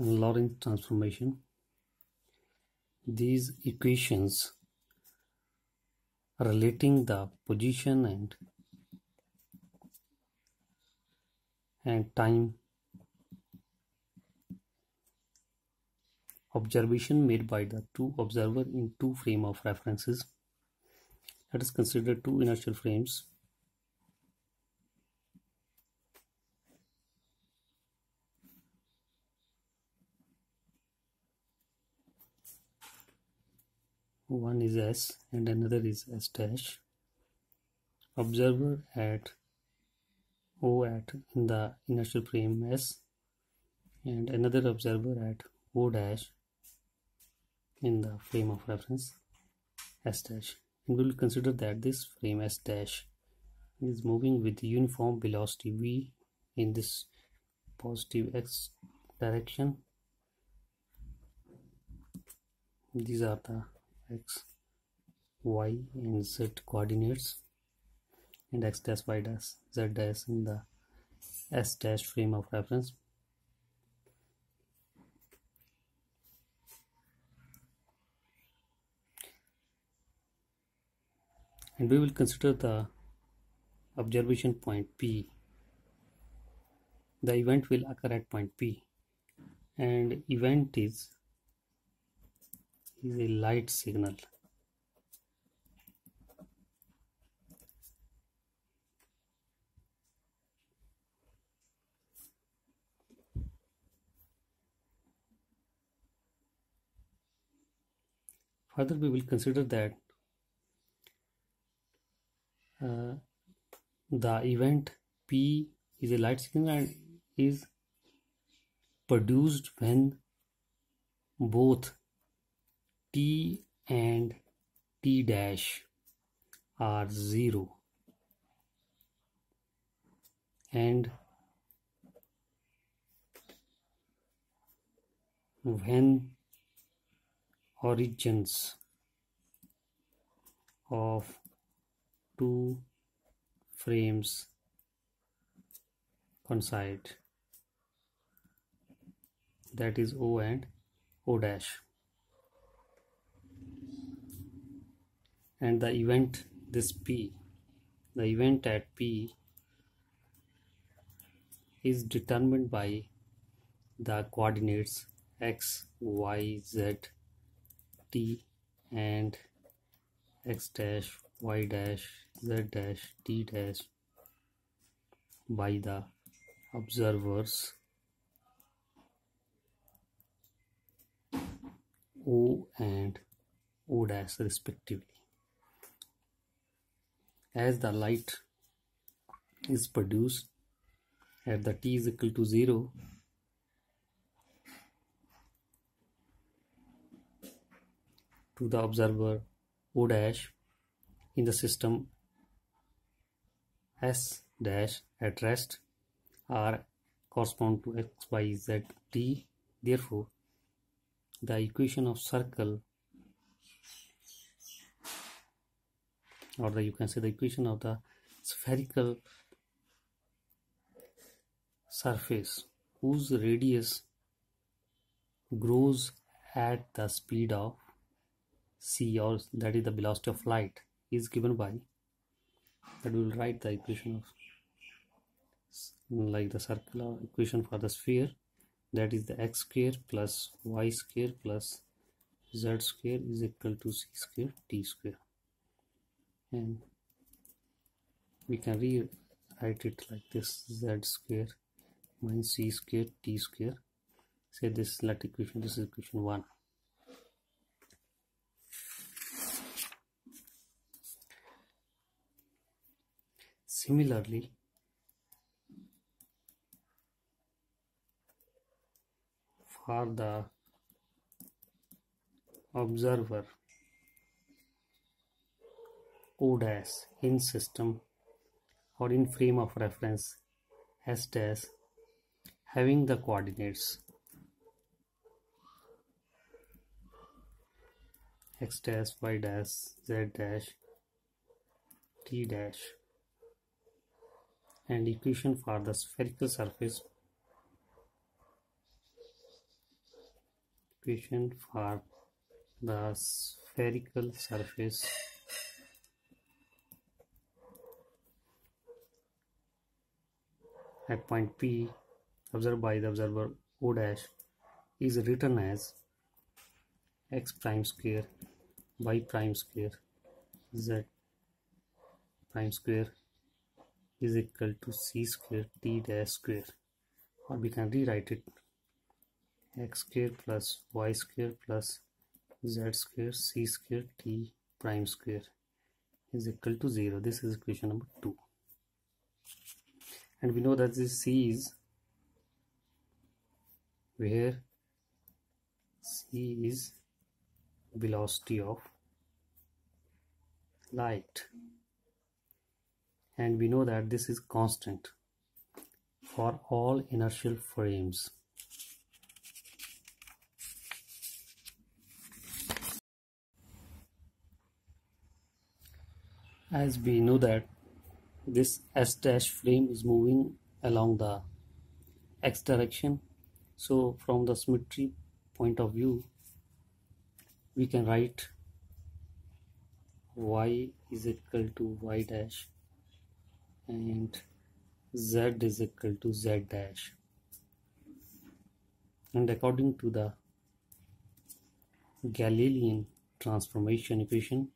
and Lorentz transformation. These equations relating the position and and time observation made by the two observer in two frame of references let us consider two inertial frames one is S and another is S dash. Observer at O at in the inertial frame S and another observer at O dash in the frame of reference S dash. And we will consider that this frame S dash is moving with uniform velocity V in this positive X direction. These are the x y and z coordinates and x dash y dash z dash in the s dash frame of reference and we will consider the observation point P. The event will occur at point P and event is is a light signal. Further we will consider that uh, the event p is a light signal and is produced when both t and t dash are 0 and when origins of two frames coincide that is O and O dash and the event this P the event at P is determined by the coordinates x y z t and x dash y dash z dash t dash by the observers O and O dash respectively as the light is produced at the t is equal to 0 to the observer O dash in the system S dash at rest are correspond to x y z t. Therefore the equation of circle or the you can say the equation of the spherical surface whose radius grows at the speed of c or that is the velocity of light is given by that we will write the equation of like the circular equation for the sphere that is the x square plus y square plus z square is equal to c square t square and we can rewrite it like this z square minus c square t square. Say this is let equation this is equation 1 similarly for the observer O dash in system or in frame of reference S dash having the coordinates. X dash y dash z dash t dash and equation for the spherical surface. Equation for the spherical surface at point P observed by the observer O dash is written as x prime square y prime square z prime square is equal to c square t dash square. Or we can rewrite it. X square plus y square plus z square c square t prime square is equal to 0 this is equation number 2 and we know that this c is where c is velocity of light. And we know that this is constant for all inertial frames. As we know that this s dash frame is moving along the x direction. So from the symmetry point of view we can write y is equal to y dash and z is equal to z dash and according to the Galilean transformation equation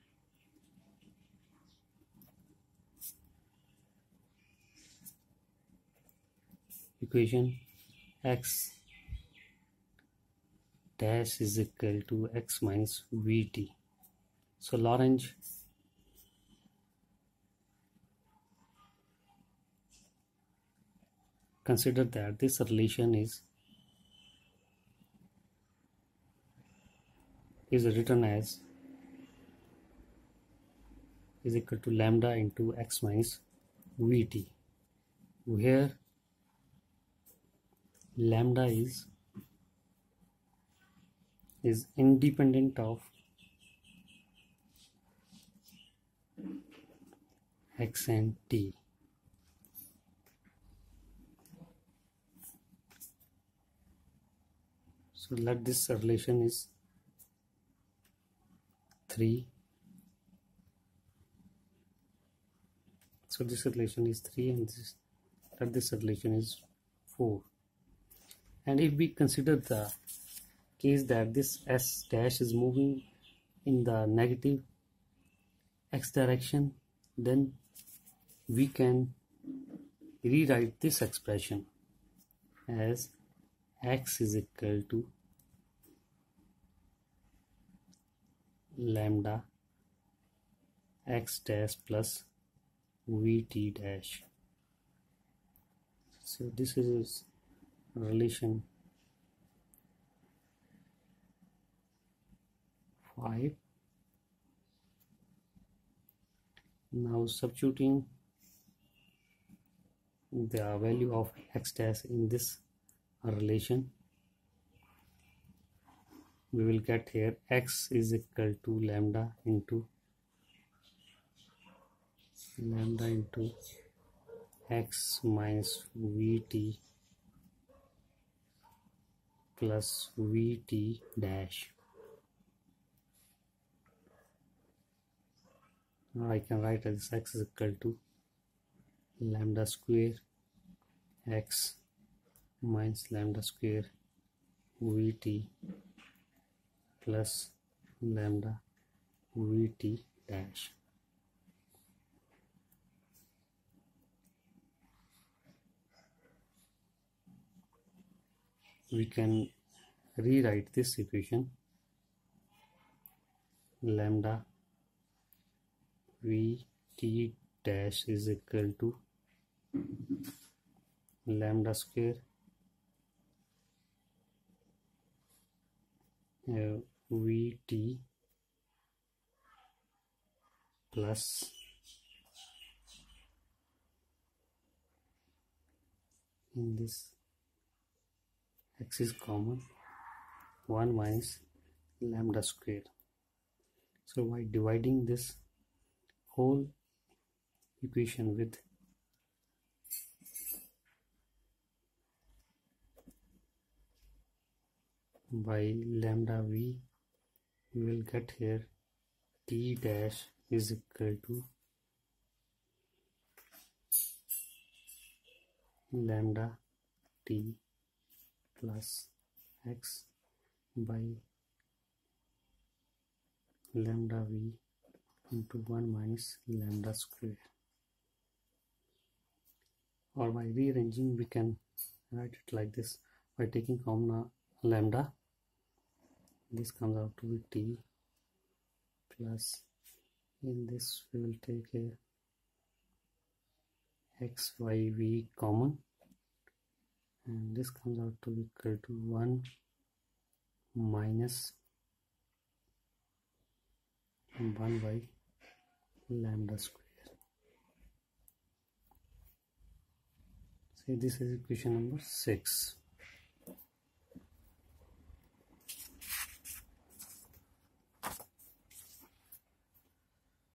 equation x dash is equal to x minus vt. So Lagrange consider that this relation is is written as is equal to lambda into x minus vt where lambda is is independent of x and t. So let this relation is 3 so this relation is 3 and this let this relation is 4 and if we consider the case that this s dash is moving in the negative x direction then we can rewrite this expression as x is equal to lambda x dash plus vt dash. So this is relation 5 now substituting the value of x dash in this relation we will get here x is equal to lambda into lambda into x minus vt plus Vt dash. Now I can write as x is equal to lambda square x minus lambda square Vt plus lambda Vt dash. we can rewrite this equation lambda v t dash is equal to lambda square uh, vt plus in this x is common 1 minus lambda square. So by dividing this whole equation with by lambda v we will get here t dash is equal to lambda t plus x by lambda v into 1 minus lambda square. Or by rearranging we can write it like this. By taking common lambda this comes out to be t plus in this we will take a x y v common. And this comes out to be equal to 1 minus 1 by lambda square. See this is equation number 6